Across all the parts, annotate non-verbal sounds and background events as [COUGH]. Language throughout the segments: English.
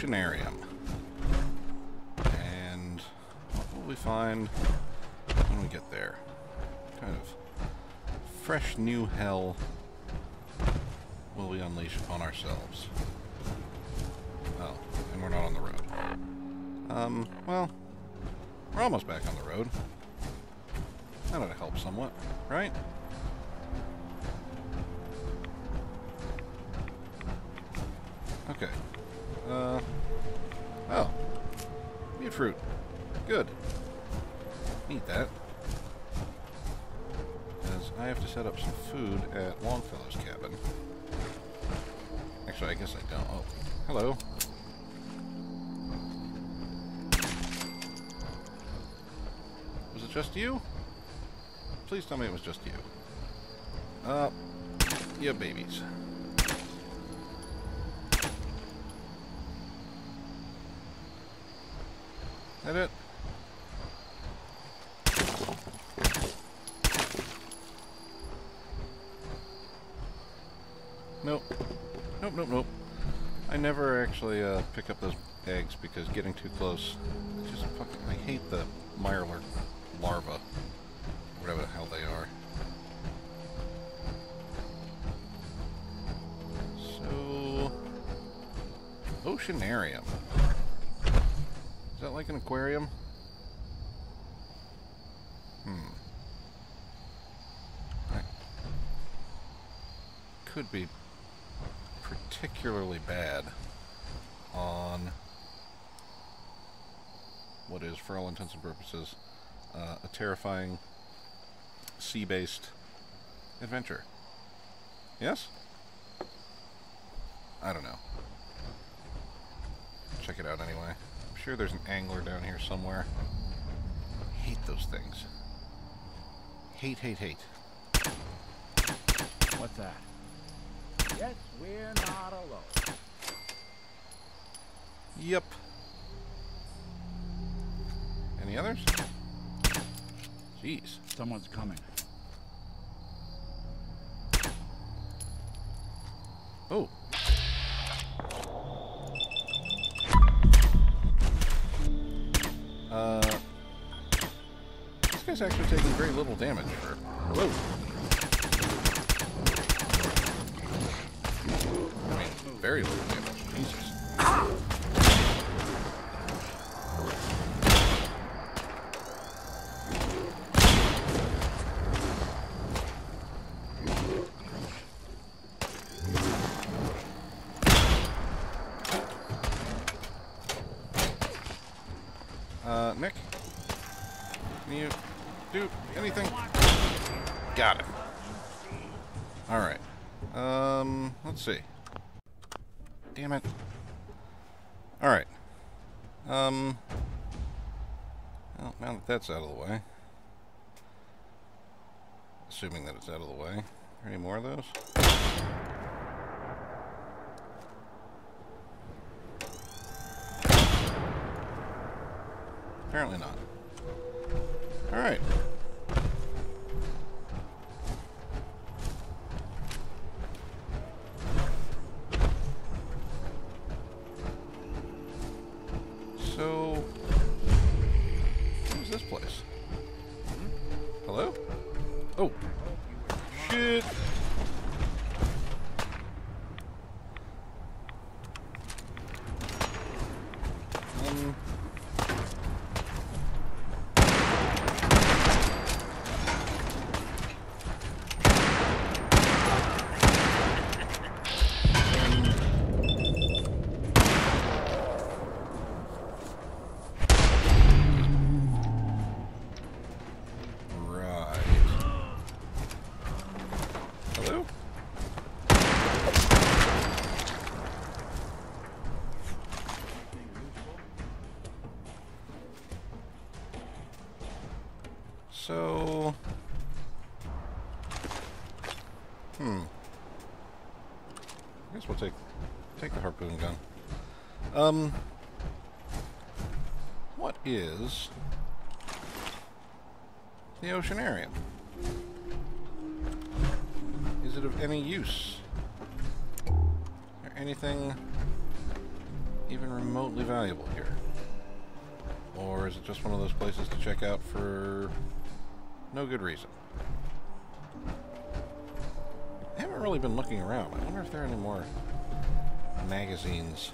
Oceanarium. And what will we find when we get there? Kind of fresh new hell will we unleash upon ourselves? Oh, and we're not on the road. Um, well, we're almost back on the road. That ought to help somewhat, right? Fruit. Good. Eat that. Because I have to set up some food at Longfellow's cabin. Actually, I guess I don't. Oh, hello. Was it just you? Please tell me it was just you. Uh, yeah, babies. That it? Nope. Nope, nope, nope. I never actually uh, pick up those eggs because getting too close, just fucking, I hate the Mirelurk larva, whatever the hell they are. So, Oceanarium. An aquarium? Hmm. Could be particularly bad on what is, for all intents and purposes, uh, a terrifying sea-based adventure. Yes? I don't know. Check it out anyway. I'm sure there's an angler down here somewhere. Hate those things. Hate, hate, hate. What's that? Yes, we're not alone. Yep. Any others? Jeez. Someone's coming. Oh. Actually taking very little damage for. Whoa. I mean, very little damage. Jesus. Uh, Nick? Can you do anything? Got it. Alright. Um, let's see. Damn it. Alright. Um, well, now that that's out of the way. Assuming that it's out of the way. Any more of those? Apparently not. I guess we'll take take the harpoon gun. Um... What is the oceanarium? Is it of any use? Or anything even remotely valuable here? Or is it just one of those places to check out for no good reason? Haven't really been looking around. I wonder if there are any more magazines.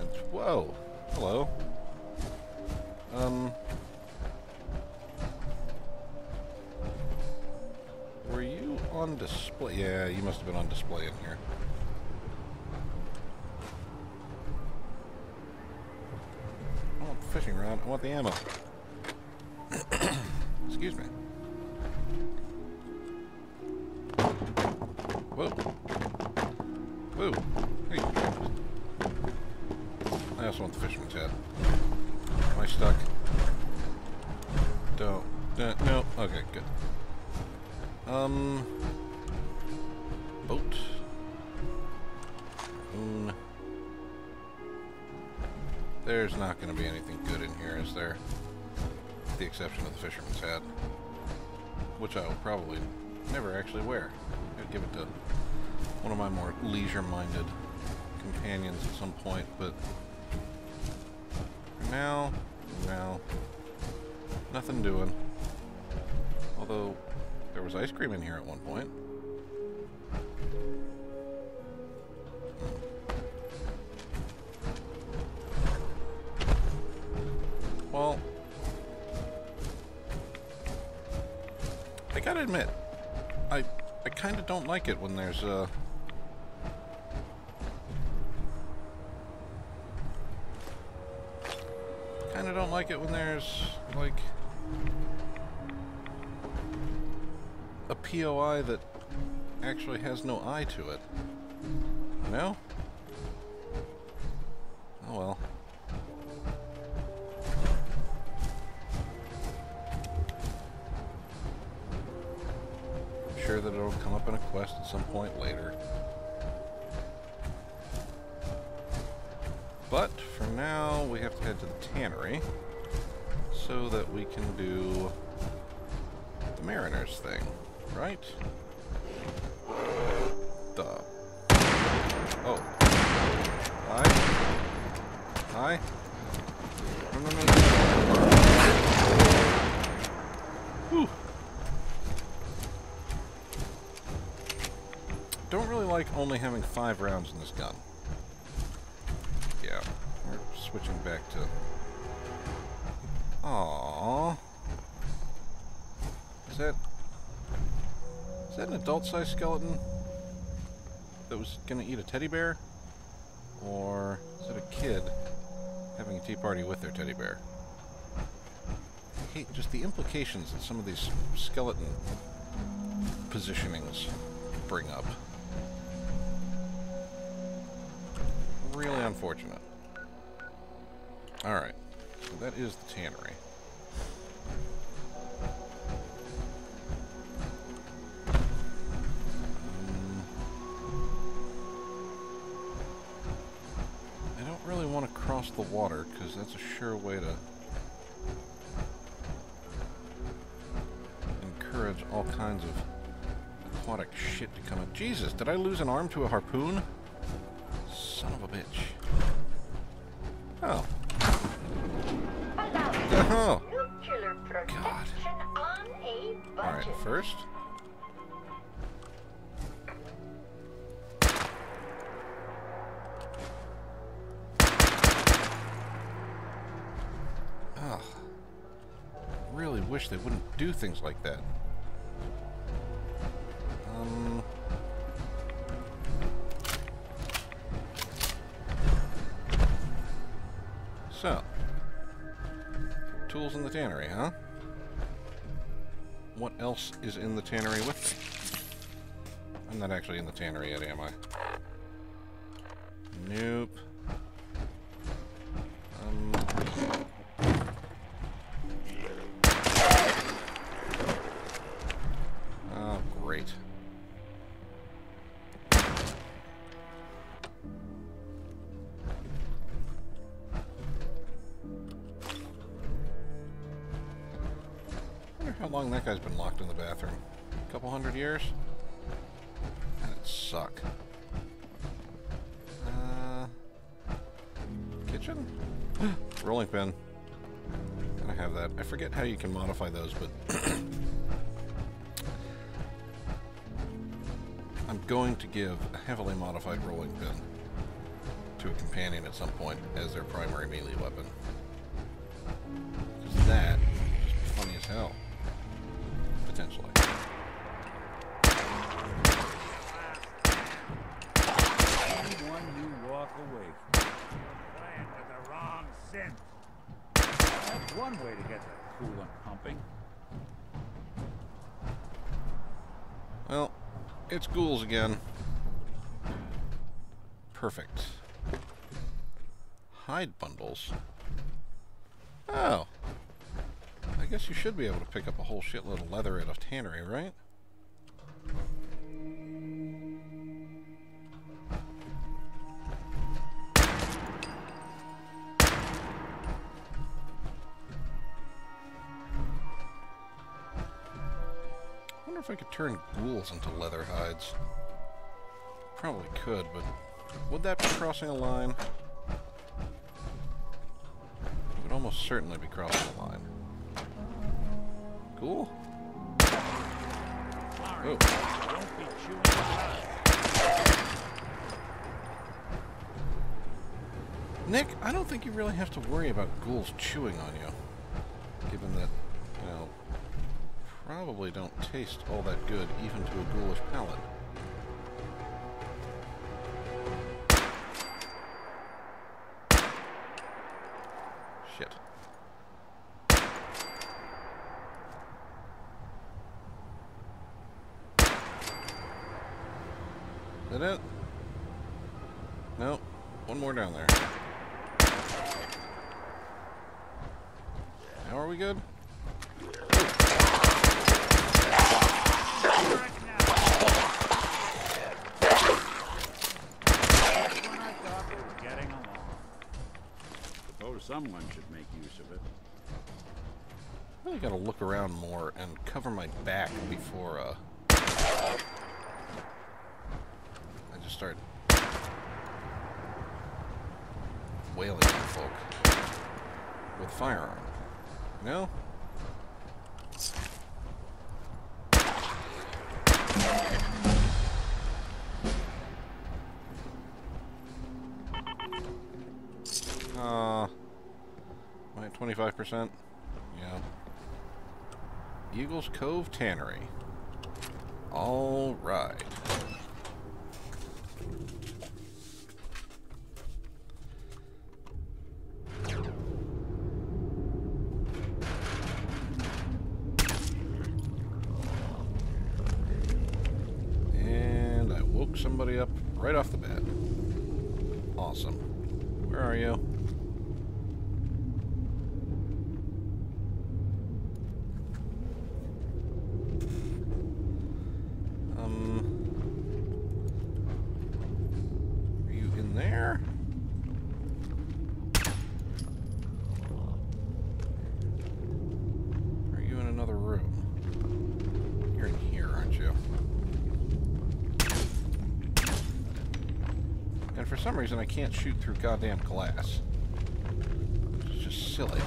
And, whoa! Hello. Um... Were you on display? Yeah, you must have been on display in here. I want fishing rod. I want the ammo. [COUGHS] Excuse me. Whoa. Whoa. Hey. I also want the fisherman's hat. Am I stuck? Don't. Uh, no. Okay, good. Um. Boat. Moon. There's not going to be anything good in here, is there? With the exception of the fisherman's hat. Which I will probably never actually wear. I'd give it to one of my more leisure-minded companions at some point, but for now, now, nothing doing. Although, there was ice cream in here at one point. Well, I gotta admit, I I kind of don't like it when there's uh kind of don't like it when there's like a POI that actually has no eye to it. You know? Quest at some point later. But for now, we have to head to the tannery so that we can do the mariner's thing, right? I don't really like only having five rounds in this gun. Yeah, we're switching back to... Aww. Is that... Is that an adult-sized skeleton that was gonna eat a teddy bear? Or is it a kid having a tea party with their teddy bear? I hate just the implications that some of these skeleton positionings bring up. Really unfortunate. Alright, so that is the tannery. Um, I don't really want to cross the water, because that's a sure way to encourage all kinds of aquatic shit to come in. Jesus, did I lose an arm to a harpoon? Son of a bitch. Oh. Oh. Nuclear protection on a budget. Alright, first. Ugh. Really wish they wouldn't do things like that. Tannery with me? I'm not actually in the tannery yet, am I? Long that guy's been locked in the bathroom. A couple hundred years? That'd suck. Uh, kitchen? [GASPS] Rolling pin. I have that. I forget how you can modify those, but [COUGHS] I'm going to give a heavily modified rolling pin to a companion at some point as their primary melee weapon. One way to get the coolant pumping. Well, it's ghouls again. Perfect. Hide bundles. Oh. I guess you should be able to pick up a whole shitload of leather at a tannery, right? Turn ghouls into leather hides. Probably could, but would that be crossing a line? It would almost certainly be crossing a line. Cool. Sorry, Oh. don't be chewing the cud. Nick, I don't think you really have to worry about ghouls chewing on you. Given that, you know, probably don't taste all that good even to a ghoulish palate. And cover my back before, uh... I just start... wailing at folk. With firearm. You know? At 25%? Eagles Cove Tannery. All right. And I woke somebody up right off the bat. Awesome. Where are you? Um, are you in there? Are you in another room? You're in here, aren't you? And for some reason, I can't shoot through goddamn glass. It's just silly.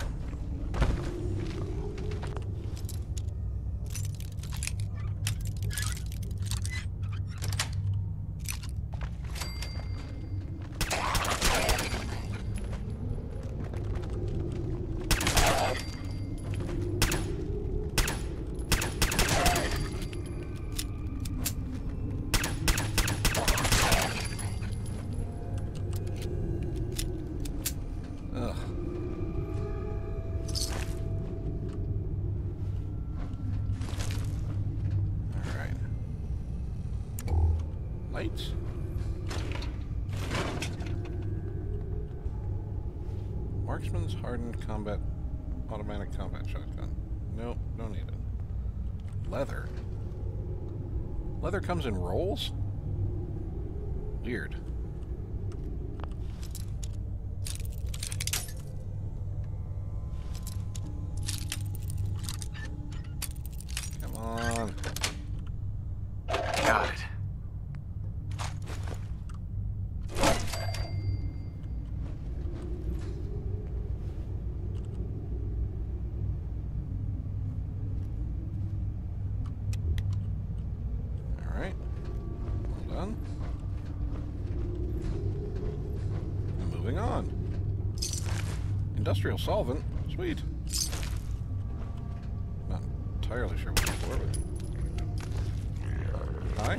Ugh. Alright. Lights? Marksman's hardened combat automatic combat shotgun. Nope, don't need it. Leather. Leather comes in rolls? Weird. Come on. Got it. Industrial solvent. Sweet. Not entirely sure what it's for, but... Hi?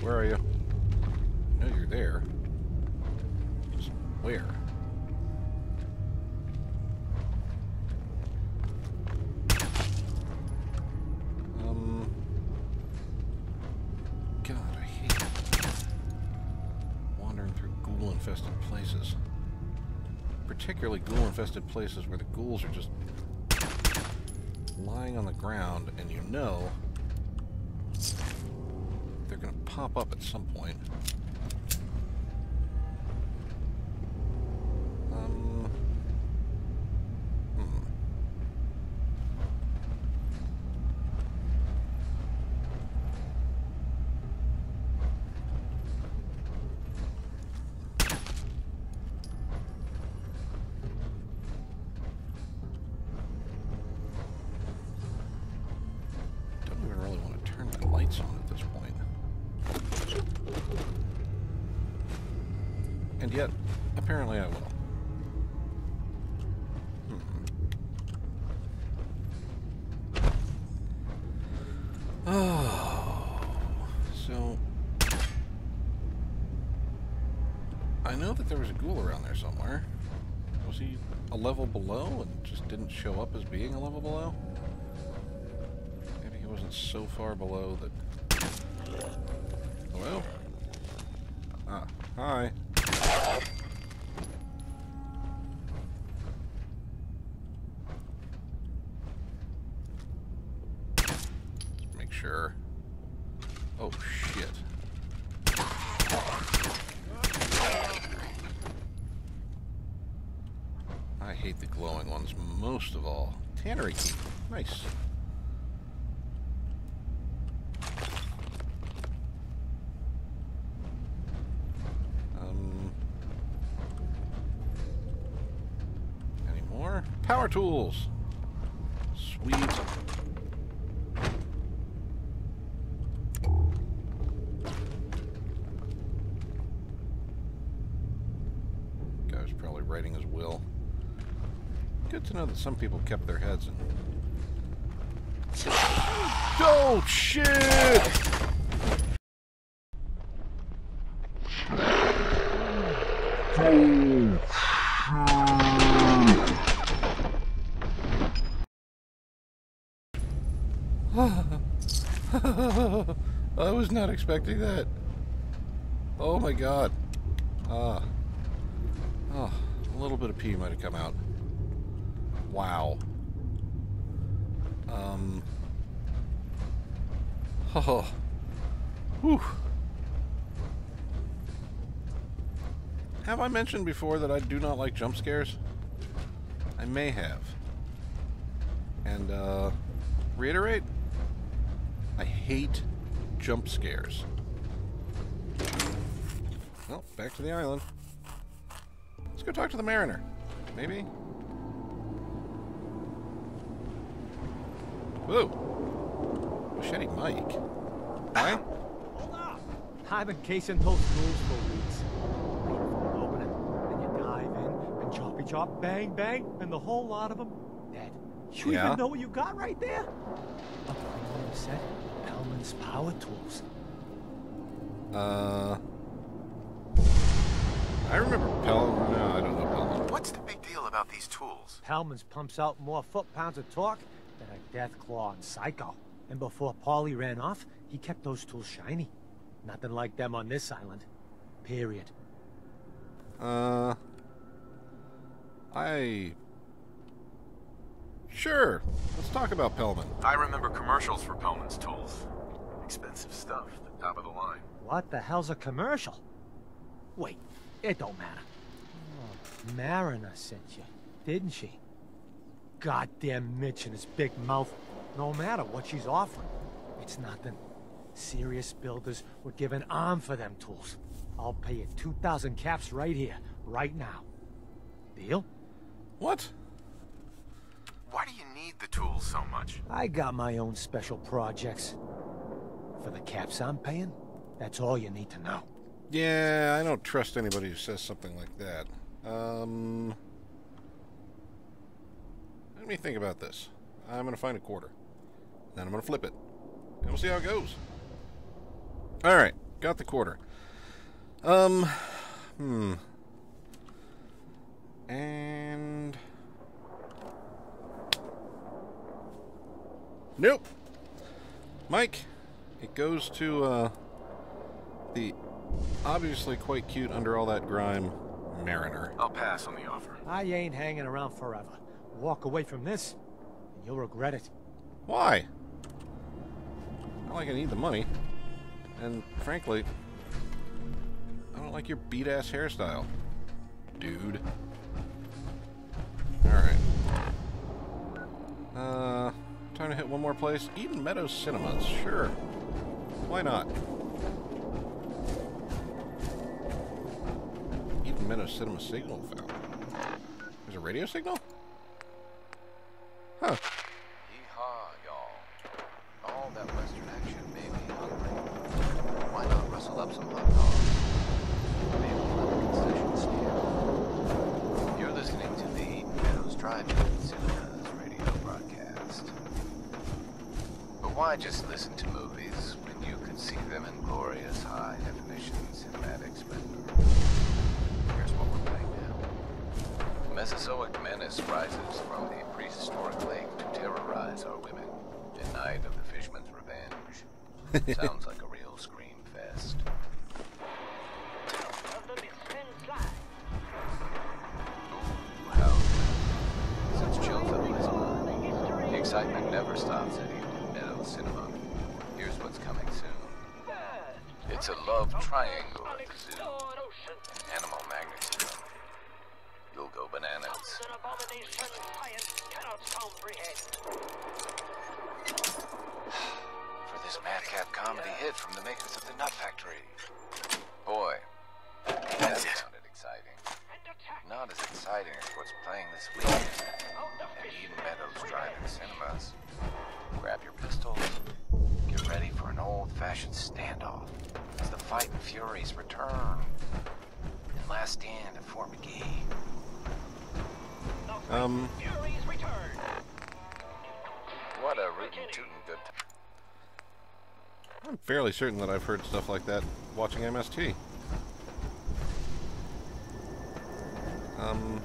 Where are you? I know you're there. Just where? Particularly ghoul-infested places where the ghouls are just lying on the ground and you know they're going to pop up at some point. And yet, apparently I will. Oh, [SIGHS] so I know that there was a ghoul around there somewhere. Was he a level below and just didn't show up as being a level below? Maybe he wasn't so far below that. Hello? Ah, hi. Let's make sure. Oh, shit. I hate the glowing ones most of all. Tannery key. Nice. Um, any more? Power tools. Sweet. Guy's probably writing his will. Good to know that some people kept their heads and. Oh shit! I was not expecting that. Oh my god. Ah. Oh, a little bit of pee might have come out. Wow. Um. Oh. Whew. Have I mentioned before that I do not like jump scares? I may have. And, uh, reiterate, I hate jump scares. Well, back to the island. Let's go talk to the mariner. Maybe? Whoa. Machete Mike. Hi? Hold up! I've been casing those rules for weeks. Waiting for an. Then you dive in and choppy chop, bang bang, and the whole lot of them dead. You Yeah? even know what you got right there? Thing you said, Pellman's power tools. Uh. I remember Pelham. No, I don't know Pelham. What's the big deal about these tools? Pellman's pumps out more foot-pounds of torque than a deathclaw and psycho. And before Paulie ran off, he kept those tools shiny. Nothing like them on this island. Period. Uh. I. Sure. Let's talk about Pelman. I remember commercials for Pelman's tools. Expensive stuff, the top of the line. What the hell's a commercial? Wait, it don't matter. Oh, Mariner sent you, didn't she? Goddamn Mitch and his big mouth. No matter what she's offering, it's nothing. Serious builders would give an arm for them tools. I'll pay you 2,000 caps right here, right now. Deal? What? Why do you need the tools so much? I got my own special projects. For the caps I'm paying, that's all you need to know. Yeah, I don't trust anybody who says something like that. Um. Let me think about this. I'm going to find a quarter. Then I'm going to flip it. And we'll see how it goes. Alright, got the quarter. Um, hmm. And... Nope. Mike, it goes to, uh, the obviously quite cute under all that grime Mariner. I'll pass on the offer. I ain't hanging around forever. Walk away from this, and you'll regret it. Why? Not like I need the money. And frankly, I don't like your beat ass hairstyle, dude. Alright. Uh, time to hit one more place. Eden Meadows Cinemas, sure. Why not? Eden Meadows Cinema signal found. There's a radio signal? Huh. Yeehaw, y'all. All that western action made me hungry. Why not rustle up some hot dogs? Maybe from a concession stand. You're listening to the Eden Meadows Drive-In Cinemas radio broadcast. Why just listen to movies comedy hit from the makers of the Nut Factory. Boy, that sounded exciting. Not as exciting as what's playing this weekend at Eden Meadows Drive-In Cinemas. Grab your pistols. Get ready for an old-fashioned standoff as the fighting furies return. And last stand at Fort McGee. Um, What a rootin' tootin' good time. I'm fairly certain that I've heard stuff like that watching MST. Um,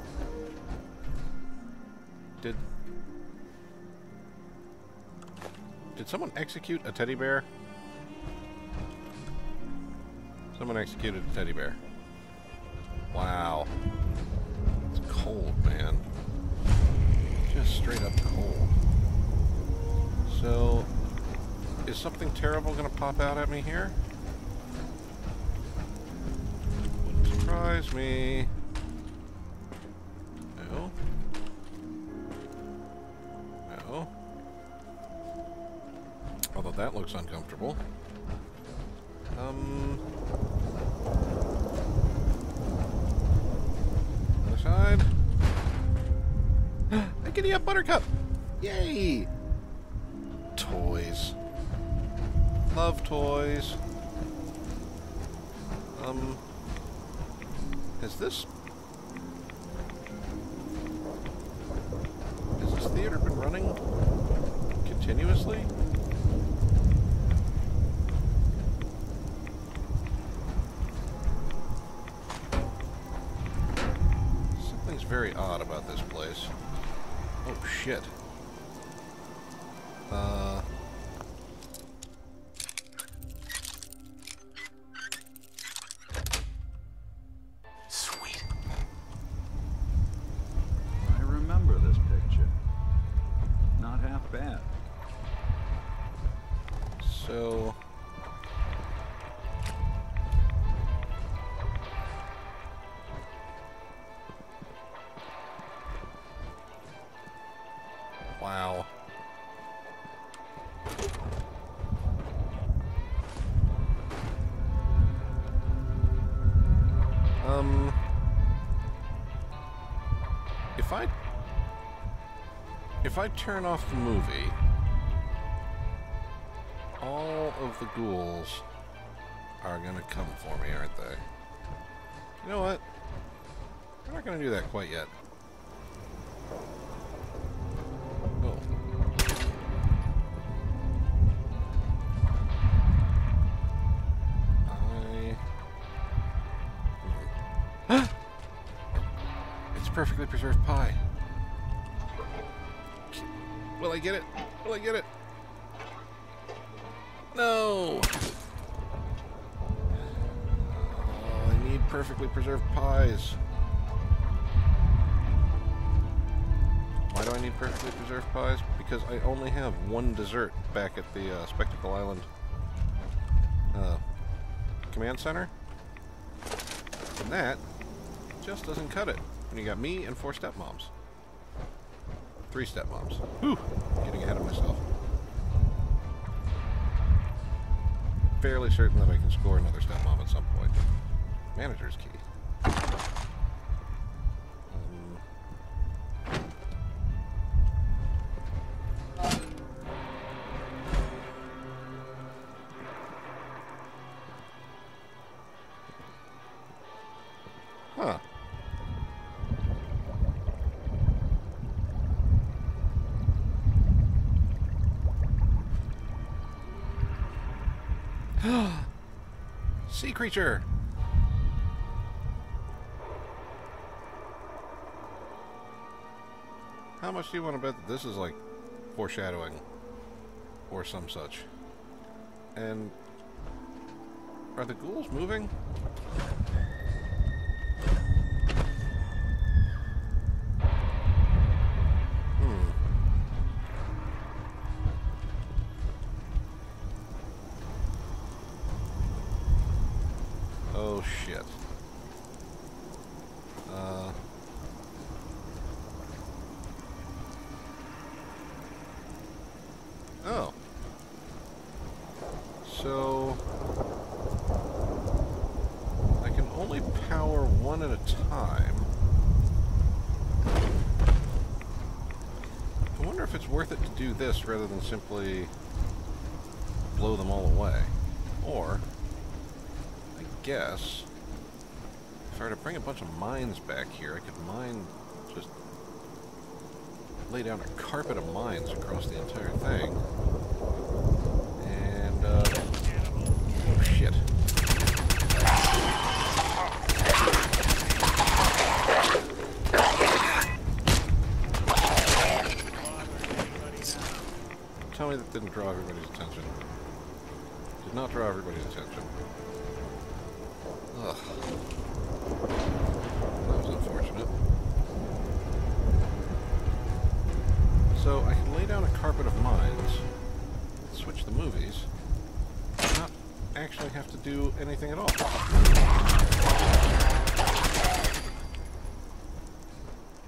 did did someone execute a teddy bear? Someone executed a teddy bear. Wow, it's cold, man. Just straight up cold. So, is something terrible going to pop out at me here? Wouldn't surprise me. No. No. Although that looks uncomfortable. Um. Other side. [GASPS] I giddy up Buttercup! Yay! Love toys. Um. Is this. Has this theater been running continuously? Something's very odd about this place. Oh shit. Uh. if I turn off the movie, all of the ghouls are going to come for me, aren't they? You know what? We're not going to do that quite yet. Oh. I... [GASPS] it's perfectly preserved pie. Will I get it? Will I get it? No! Oh, I need perfectly preserved pies. Why do I need perfectly preserved pies? Because I only have one dessert back at the uh, Spectacle Island uh, command center. And that just doesn't cut it. When you got me and four stepmoms. Three stepmoms. Whew, getting ahead of myself. Fairly certain that I can score another stepmom at some point. Manager's key. [GASPS] sea creature. How much do you want to bet that this is like foreshadowing or some such? And are the ghouls moving? It's worth it to do this rather than simply blow them all away. Or I guess if I were to bring a bunch of mines back here, I could mine just lay down a carpet of mines across the entire thing. And uh oh shit. Tell me that didn't draw everybody's attention. Did not draw everybody's attention. Ugh. That was unfortunate. So I can lay down a carpet of mines, switch the movies, and not actually have to do anything at all.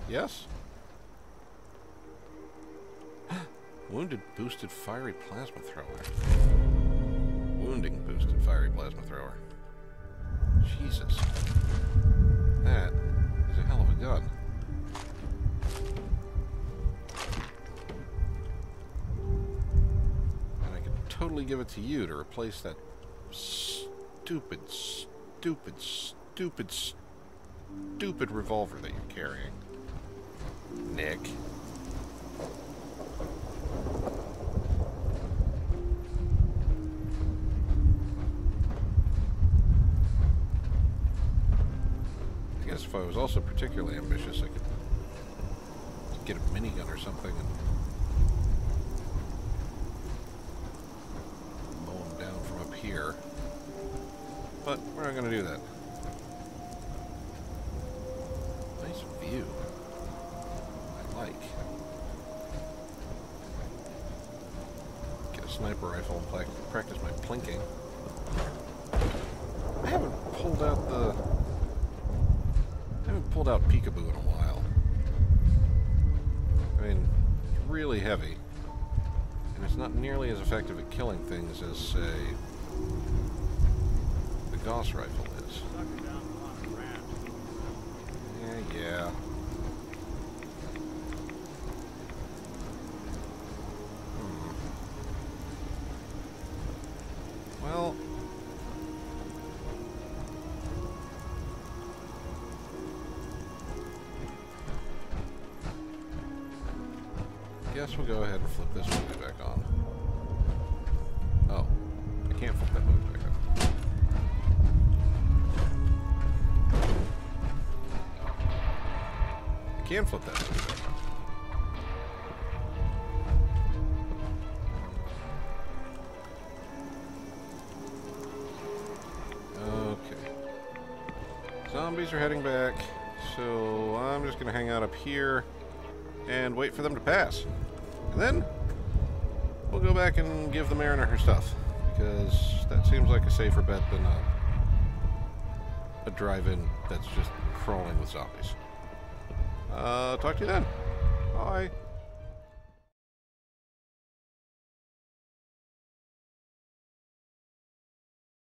Yes? Wounded boosted fiery plasma thrower. Wounding boosted fiery plasma thrower. Jesus. That is a hell of a gun. And I could totally give it to you to replace that stupid, stupid, stupid, stupid revolver that you're carrying. Nick. I guess if I was also particularly ambitious, I could get a minigun or something and mow them down from up here. But we're not going to do that. Nice view. I like. Get a sniper rifle and practice my plinking. I haven't pulled out the pulled out peekaboo in a while. I mean, it's really heavy. And it's not nearly as effective at killing things as, say, the Gauss rifle guess we'll go ahead and flip this movie back on. Oh, I can't flip that movie back on. can flip that switch. Okay. Zombies are heading back, so I'm just going to hang out up here and wait for them to pass. Then we'll go back and give the Mariner her stuff, because that seems like a safer bet than a, a drive-in that's just crawling with zombies. Uh, talk to you then.